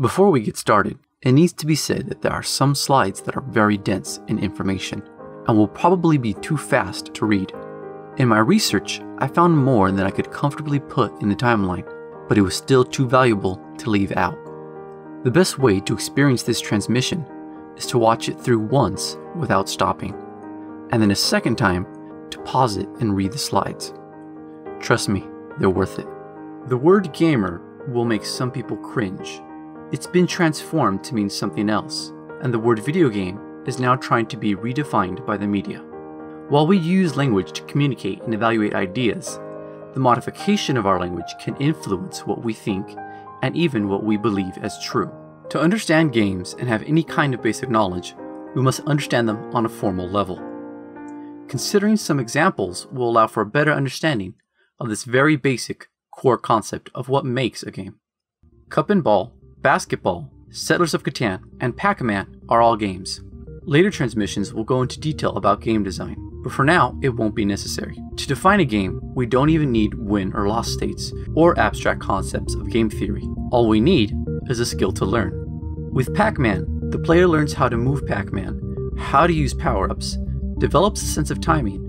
Before we get started, it needs to be said that there are some slides that are very dense in information and will probably be too fast to read. In my research, I found more than I could comfortably put in the timeline, but it was still too valuable to leave out. The best way to experience this transmission is to watch it through once without stopping, and then a second time to pause it and read the slides. Trust me, they're worth it. The word gamer will make some people cringe. It's been transformed to mean something else, and the word video game is now trying to be redefined by the media. While we use language to communicate and evaluate ideas, the modification of our language can influence what we think and even what we believe as true. To understand games and have any kind of basic knowledge, we must understand them on a formal level. Considering some examples will allow for a better understanding of this very basic core concept of what makes a game. Cup and Ball, Basketball, Settlers of Catan, and Pac-Man are all games. Later transmissions will go into detail about game design, but for now, it won't be necessary. To define a game, we don't even need win or loss states, or abstract concepts of game theory. All we need is a skill to learn. With Pac-Man, the player learns how to move Pac-Man, how to use power-ups, develops a sense of timing,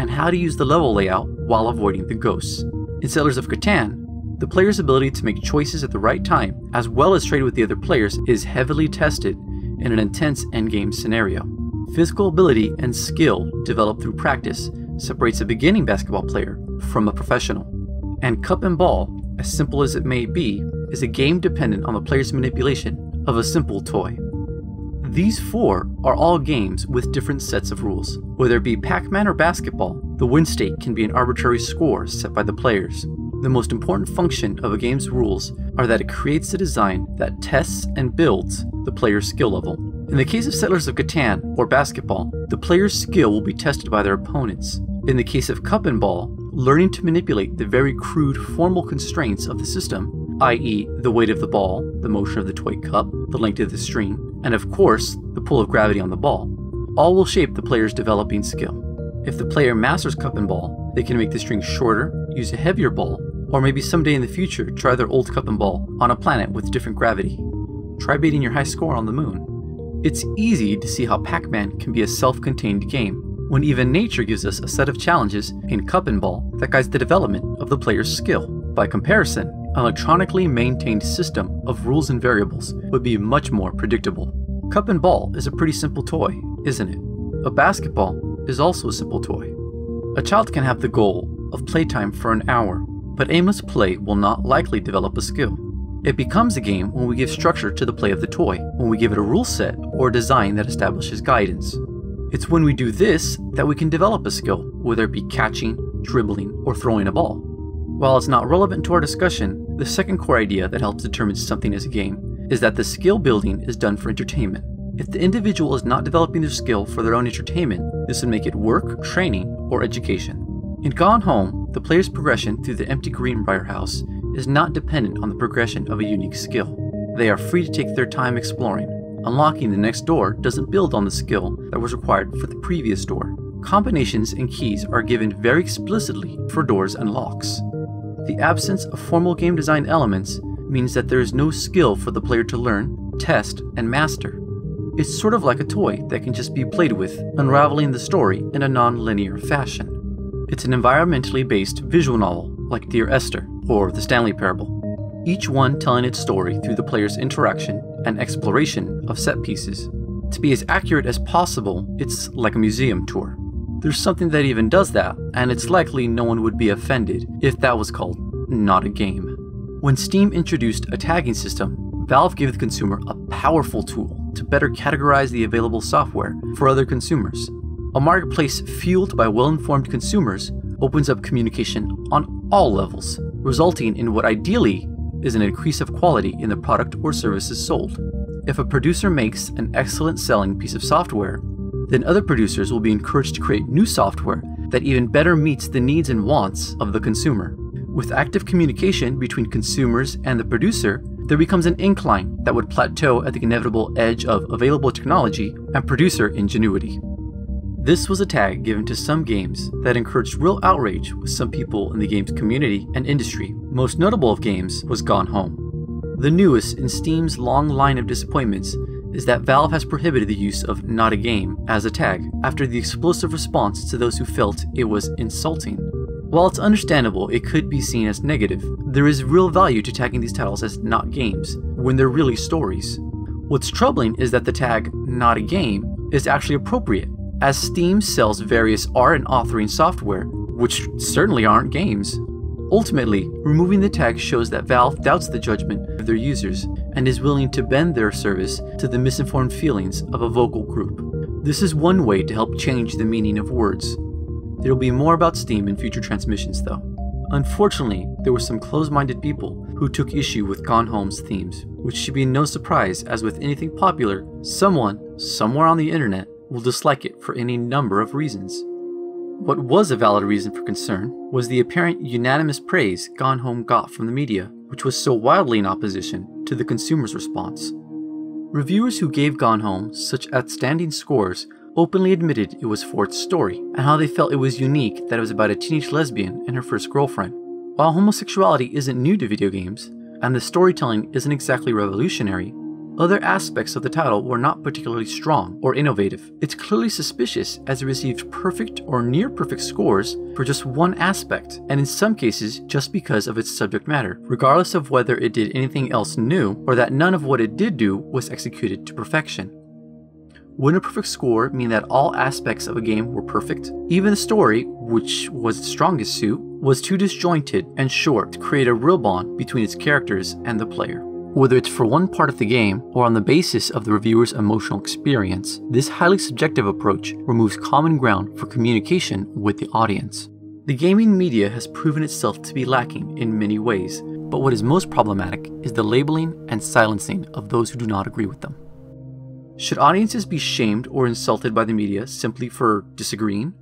and how to use the level layout while avoiding the ghosts. In Settlers of Catan, the player's ability to make choices at the right time, as well as trade with the other players, is heavily tested in an intense endgame scenario. Physical ability and skill developed through practice separates a beginning basketball player from a professional. And Cup and Ball, as simple as it may be, is a game dependent on the player's manipulation of a simple toy. These four are all games with different sets of rules. Whether it be Pac Man or basketball, the win state can be an arbitrary score set by the players. The most important function of a game's rules are that it creates a design that tests and builds the player's skill level. In the case of Settlers of Catan or basketball, the player's skill will be tested by their opponents. In the case of Cup and Ball, learning to manipulate the very crude formal constraints of the system, i.e., the weight of the ball, the motion of the toy cup, the length of the string, and of course, the pull of gravity on the ball, all will shape the player's developing skill. If the player masters Cup and Ball, they can make the string shorter, use a heavier ball, or maybe someday in the future try their old Cup and Ball on a planet with different gravity. Try beating your high score on the moon. It's easy to see how Pac Man can be a self contained game, when even nature gives us a set of challenges in Cup and Ball that guides the development of the player's skill. By comparison, an electronically maintained system of rules and variables would be much more predictable. Cup and Ball is a pretty simple toy, isn't it? A basketball is also a simple toy. A child can have the goal of playtime for an hour, but aimless play will not likely develop a skill. It becomes a game when we give structure to the play of the toy, when we give it a rule set or design that establishes guidance. It's when we do this that we can develop a skill, whether it be catching, dribbling, or throwing a ball. While it's not relevant to our discussion, the second core idea that helps determine something as a game is that the skill building is done for entertainment. If the individual is not developing their skill for their own entertainment, this would make it work, training, or education. In Gone Home, the player's progression through the empty Greenbriar house is not dependent on the progression of a unique skill. They are free to take their time exploring. Unlocking the next door doesn't build on the skill that was required for the previous door. Combinations and keys are given very explicitly for doors and locks. The absence of formal game design elements means that there is no skill for the player to learn, test, and master. It's sort of like a toy that can just be played with, unraveling the story in a non linear fashion. It's an environmentally based visual novel, like Dear Esther or The Stanley Parable, each one telling its story through the player's interaction and exploration of set pieces. To be as accurate as possible, it's like a museum tour. There's something that even does that, and it's likely no one would be offended if that was called not a game. When Steam introduced a tagging system, Valve gave the consumer a powerful tool to better categorize the available software for other consumers. A marketplace fueled by well informed consumers opens up communication on all levels, resulting in what ideally is an increase of quality in the product or services sold. If a producer makes an excellent selling piece of software, then other producers will be encouraged to create new software that even better meets the needs and wants of the consumer. With active communication between consumers and the producer, there becomes an incline that would plateau at the inevitable edge of available technology and producer ingenuity. This was a tag given to some games that encouraged real outrage with some people in the games community and industry. Most notable of games was Gone Home. The newest in Steam's long line of disappointments is that Valve has prohibited the use of not a game as a tag after the explosive response to those who felt it was insulting. While it's understandable it could be seen as negative, there is real value to tagging these titles as not games when they're really stories. What's troubling is that the tag not a game is actually appropriate, as Steam sells various art and authoring software, which certainly aren't games. Ultimately, removing the tag shows that Valve doubts the judgment of their users and is willing to bend their service to the misinformed feelings of a vocal group. This is one way to help change the meaning of words. There will be more about Steam in future transmissions though. Unfortunately, there were some close-minded people who took issue with Gone Home's themes, which should be no surprise as with anything popular, someone, somewhere on the internet, will dislike it for any number of reasons. What was a valid reason for concern was the apparent unanimous praise Gone Home got from the media, which was so wildly in opposition to the consumer's response. Reviewers who gave Gone Home such outstanding scores openly admitted it was for its story and how they felt it was unique that it was about a teenage lesbian and her first girlfriend. While homosexuality isn't new to video games, and the storytelling isn't exactly revolutionary, other aspects of the title were not particularly strong or innovative. It's clearly suspicious as it received perfect or near perfect scores for just one aspect, and in some cases just because of its subject matter, regardless of whether it did anything else new or that none of what it did do was executed to perfection. Wouldn't a perfect score mean that all aspects of a game were perfect? Even the story, which was its strongest suit, was too disjointed and short to create a real bond between its characters and the player. Whether it's for one part of the game or on the basis of the reviewer's emotional experience, this highly subjective approach removes common ground for communication with the audience. The gaming media has proven itself to be lacking in many ways, but what is most problematic is the labeling and silencing of those who do not agree with them. Should audiences be shamed or insulted by the media simply for disagreeing?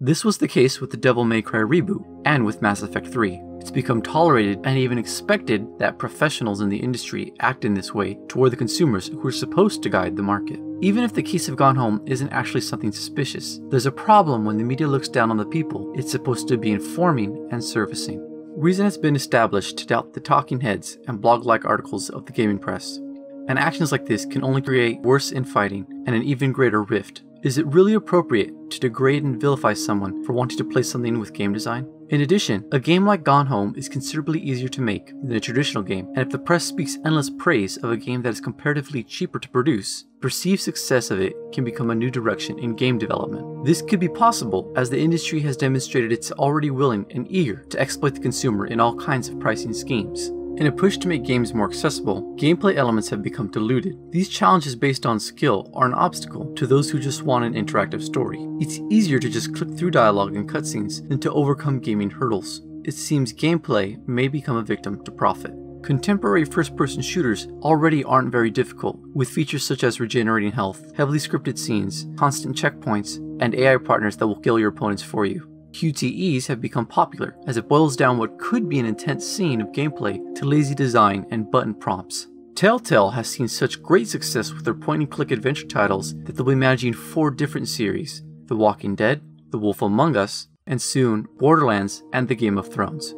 This was the case with the Devil May Cry reboot and with Mass Effect 3. It's become tolerated and even expected that professionals in the industry act in this way toward the consumers who are supposed to guide the market. Even if the case of Gone Home isn't actually something suspicious, there's a problem when the media looks down on the people it's supposed to be informing and servicing. Reason has been established to doubt the talking heads and blog like articles of the gaming press. And actions like this can only create worse infighting and an even greater rift is it really appropriate to degrade and vilify someone for wanting to play something with game design? In addition, a game like Gone Home is considerably easier to make than a traditional game, and if the press speaks endless praise of a game that is comparatively cheaper to produce, perceived success of it can become a new direction in game development. This could be possible as the industry has demonstrated it's already willing and eager to exploit the consumer in all kinds of pricing schemes. In a push to make games more accessible, gameplay elements have become diluted. These challenges based on skill are an obstacle to those who just want an interactive story. It's easier to just click through dialogue and cutscenes than to overcome gaming hurdles. It seems gameplay may become a victim to profit. Contemporary first-person shooters already aren't very difficult, with features such as regenerating health, heavily scripted scenes, constant checkpoints, and AI partners that will kill your opponents for you. QTEs have become popular as it boils down what could be an intense scene of gameplay to lazy design and button prompts. Telltale has seen such great success with their point and click adventure titles that they'll be managing four different series The Walking Dead, The Wolf Among Us, and soon Borderlands and The Game of Thrones.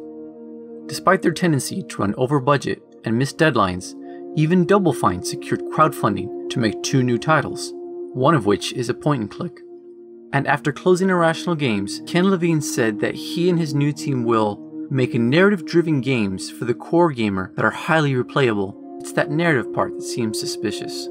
Despite their tendency to run over budget and miss deadlines, even Double Fine secured crowdfunding to make two new titles, one of which is a point and click. And after closing Irrational Games, Ken Levine said that he and his new team will make narrative driven games for the core gamer that are highly replayable. It's that narrative part that seems suspicious.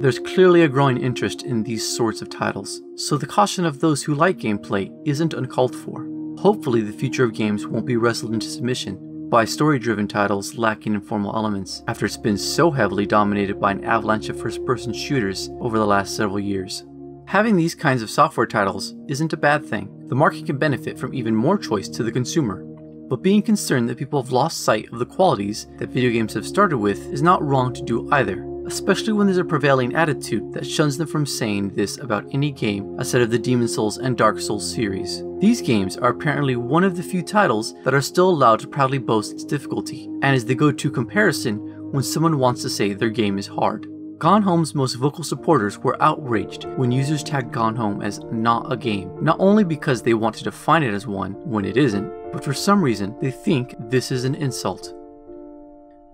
There's clearly a growing interest in these sorts of titles, so the caution of those who like gameplay isn't uncalled for. Hopefully, the future of games won't be wrestled into submission by story driven titles lacking informal elements after it's been so heavily dominated by an avalanche of first person shooters over the last several years. Having these kinds of software titles isn't a bad thing. The market can benefit from even more choice to the consumer. But being concerned that people have lost sight of the qualities that video games have started with is not wrong to do either, especially when there's a prevailing attitude that shuns them from saying this about any game outside of the Demon's Souls and Dark Souls series. These games are apparently one of the few titles that are still allowed to proudly boast its difficulty, and is the go-to comparison when someone wants to say their game is hard. Gone Home's most vocal supporters were outraged when users tagged Gone Home as not a game, not only because they want to define it as one when it isn't, but for some reason they think this is an insult.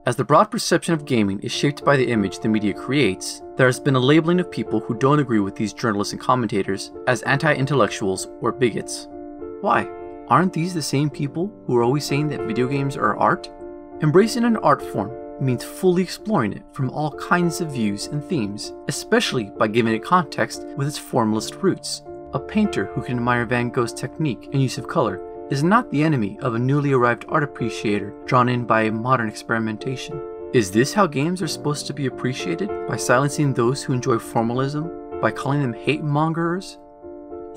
As the broad perception of gaming is shaped by the image the media creates, there has been a labeling of people who don't agree with these journalists and commentators as anti intellectuals or bigots. Why? Aren't these the same people who are always saying that video games are art? Embracing an art form means fully exploring it from all kinds of views and themes, especially by giving it context with its formalist roots. A painter who can admire Van Gogh's technique and use of color is not the enemy of a newly arrived art appreciator drawn in by modern experimentation. Is this how games are supposed to be appreciated? By silencing those who enjoy formalism? By calling them hate mongers?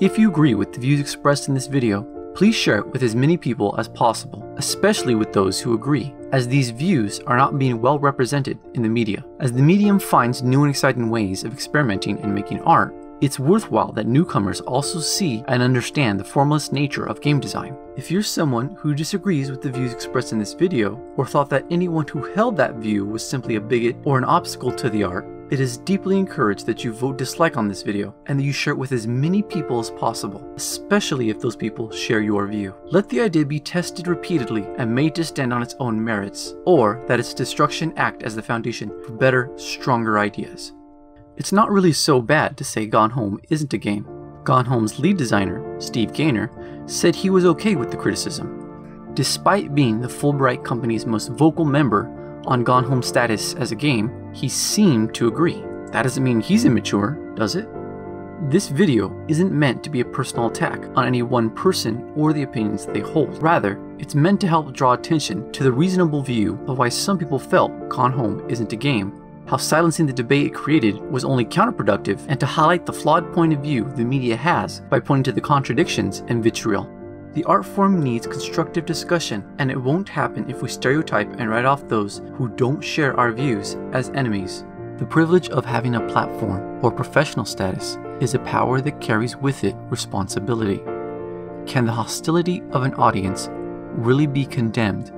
If you agree with the views expressed in this video, please share it with as many people as possible, especially with those who agree, as these views are not being well represented in the media. As the medium finds new and exciting ways of experimenting and making art, it's worthwhile that newcomers also see and understand the formalist nature of game design. If you're someone who disagrees with the views expressed in this video, or thought that anyone who held that view was simply a bigot or an obstacle to the art, it is deeply encouraged that you vote dislike on this video and that you share it with as many people as possible, especially if those people share your view. Let the idea be tested repeatedly and made to stand on its own merits, or that its destruction act as the foundation for better, stronger ideas. It's not really so bad to say Gone Home isn't a game. Gone Home's lead designer, Steve Gaynor, said he was okay with the criticism. Despite being the Fullbright company's most vocal member on Gone Home status as a game, he seemed to agree. That doesn't mean he's immature, does it? This video isn't meant to be a personal attack on any one person or the opinions they hold. Rather, it's meant to help draw attention to the reasonable view of why some people felt Gone Home isn't a game how silencing the debate it created was only counterproductive, and to highlight the flawed point of view the media has by pointing to the contradictions and vitriol. The art form needs constructive discussion, and it won't happen if we stereotype and write off those who don't share our views as enemies. The privilege of having a platform or professional status is a power that carries with it responsibility. Can the hostility of an audience really be condemned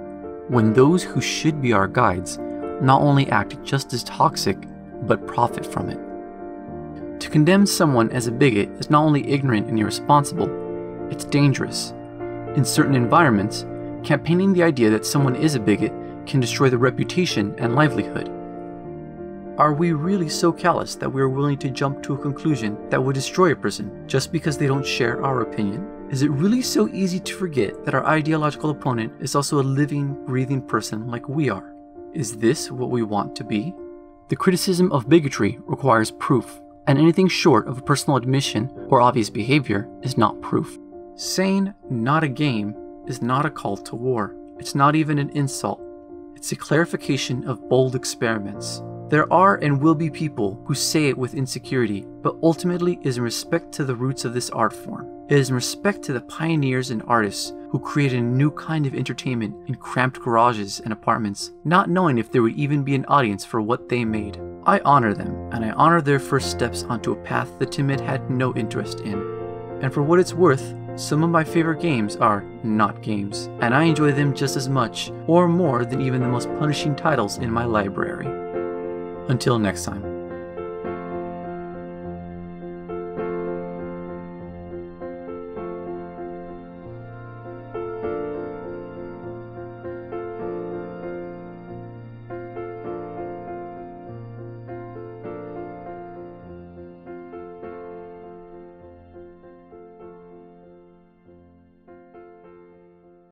when those who should be our guides not only act just as toxic, but profit from it. To condemn someone as a bigot is not only ignorant and irresponsible, it's dangerous. In certain environments, campaigning the idea that someone is a bigot can destroy their reputation and livelihood. Are we really so callous that we are willing to jump to a conclusion that would destroy a person just because they don't share our opinion? Is it really so easy to forget that our ideological opponent is also a living, breathing person like we are? Is this what we want to be? The criticism of bigotry requires proof, and anything short of a personal admission or obvious behavior is not proof. Saying not a game is not a call to war. It's not even an insult. It's a clarification of bold experiments. There are and will be people who say it with insecurity, but ultimately is in respect to the roots of this art form. It is in respect to the pioneers and artists who created a new kind of entertainment in cramped garages and apartments, not knowing if there would even be an audience for what they made. I honor them, and I honor their first steps onto a path the timid had no interest in. And for what it's worth, some of my favorite games are not games, and I enjoy them just as much, or more than even the most punishing titles in my library. Until next time.